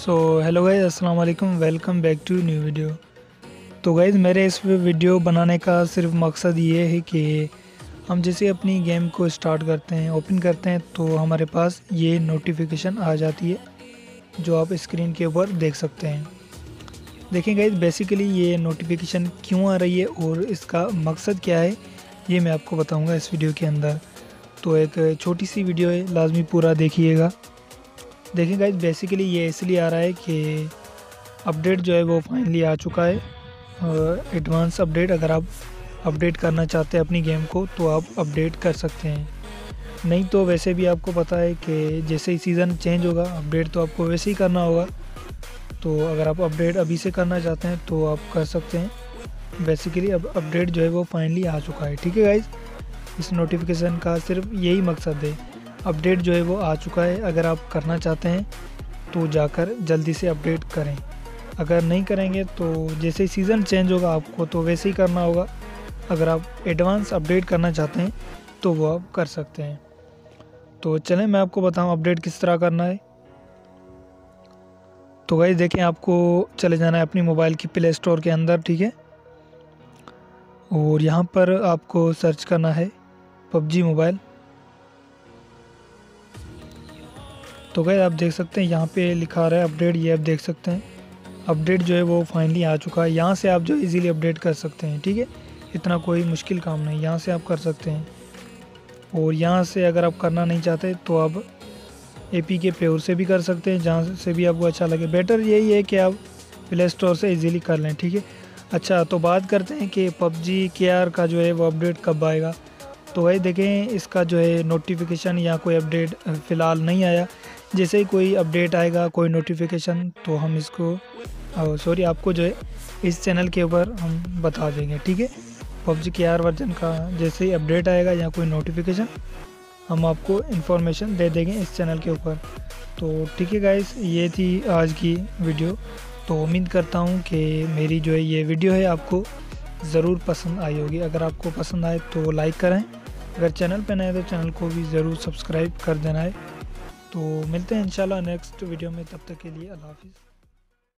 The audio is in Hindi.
सो हेलो गाइज़ वालेकुम welcome back to new video तो गाइज़ मेरे इस वीडियो बनाने का सिर्फ़ मकसद ये है कि हम जैसे अपनी गेम को स्टार्ट करते हैं ओपन करते हैं तो हमारे पास ये नोटिफिकेशन आ जाती है, जो आप स्क्रीन के ऊपर देख सकते हैं। देखें गाइज़ बेसिकली ये नोटिफिकेशन क्यों आ रही है और इसका मकसद क्या है, ये मैं आपको बताऊँगा इस वीडियो के अंदर। तो एक छोटी सी वीडियो है, लाजमी पूरा देखिएगा। देखिए गाइज़ बेसिकली ये इसलिए आ रहा है कि अपडेट जो है वो फाइनली आ चुका है। एडवांस अपडेट अगर आप अपडेट करना चाहते हैं अपनी गेम को तो आप अपडेट कर सकते हैं। नहीं तो वैसे भी आपको पता है कि जैसे ही सीज़न चेंज होगा अपडेट तो आपको वैसे ही करना होगा। तो अगर आप अपडेट अभी से करना चाहते हैं तो आप कर सकते हैं। बेसिकली अब अपडेट जो है वो फाइनली आ चुका है। ठीक है गाइज़ इस नोटिफिकेशन का सिर्फ़ यही मकसद है। अपडेट जो है वो आ चुका है। अगर आप करना चाहते हैं तो जाकर जल्दी से अपडेट करें। अगर नहीं करेंगे तो जैसे ही सीज़न चेंज होगा आपको तो वैसे ही करना होगा। अगर आप एडवांस अपडेट करना चाहते हैं तो वो आप कर सकते हैं। तो चलें, मैं आपको बताऊँ अपडेट किस तरह करना है। तो वही देखें, आपको चले जाना है अपनी मोबाइल की प्ले स्टोर के अंदर, ठीक है? और यहाँ पर आपको सर्च करना है पबजी मोबाइल। तो गए आप देख सकते हैं, यहाँ पे लिखा रहा है अपडेट, ये आप देख सकते हैं। अपडेट जो है वो फाइनली आ चुका है। यहाँ से आप जो इजीली अपडेट कर सकते हैं, ठीक है? इतना कोई मुश्किल काम नहीं, यहाँ से आप कर सकते हैं। और यहाँ से अगर आप करना नहीं चाहते तो आप ए पी के प्योर से भी कर सकते हैं, जहाँ से भी आपको अच्छा लगे। बेटर यही है कि आप प्ले स्टोर से इजीली कर लें, ठीक है? अच्छा तो बात करते हैं कि पबजी के आर का जो है वो अपडेट कब आएगा। तो वही देखें, इसका जो है नोटिफिकेशन या कोई अपडेट फ़िलहाल नहीं आया। जैसे ही कोई अपडेट आएगा, कोई नोटिफिकेशन तो हम इसको सॉरी आपको जो है, इस चैनल के ऊपर हम बता देंगे, ठीक है? पबजी के आर वर्जन का जैसे ही अपडेट आएगा या कोई नोटिफिकेशन हम आपको इन्फॉर्मेशन दे देंगे इस चैनल के ऊपर। तो ठीक है गाइस ये थी आज की वीडियो तो उम्मीद करता हूँ कि मेरी जो है, ये वीडियो है आपको ज़रूर पसंद आई होगी। अगर आपको पसंद आए तो लाइक करें। अगर चैनल पर नए तो चैनल को भी ज़रूर सब्सक्राइब कर देना है। तो मिलते हैं इंशाल्लाह नेक्स्ट वीडियो में तब तक के लिए अल्लाह हाफिज़।